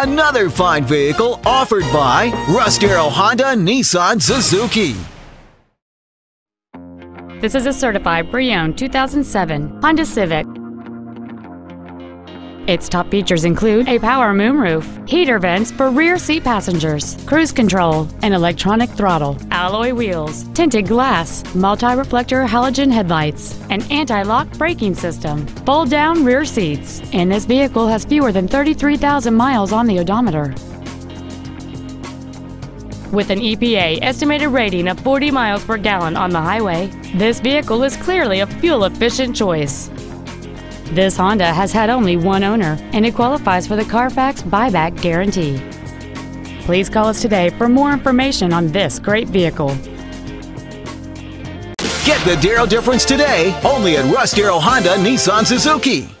Another fine vehicle offered by Russ Darrow Honda Nissan Suzuki. This is a certified pre-owned 2007 Honda Civic. Its top features include a power moonroof, heater vents for rear seat passengers, cruise control, an electronic throttle, alloy wheels, tinted glass, multi-reflector halogen headlights, an anti-lock braking system, fold-down rear seats, and this vehicle has fewer than 33,000 miles on the odometer. With an EPA estimated rating of 40 miles per gallon on the highway, this vehicle is clearly a fuel-efficient choice. This Honda has had only one owner and it qualifies for the Carfax buyback guarantee. Please call us today for more information on this great vehicle. Get the Darrow difference today only at Russ Darrow Honda Nissan Suzuki.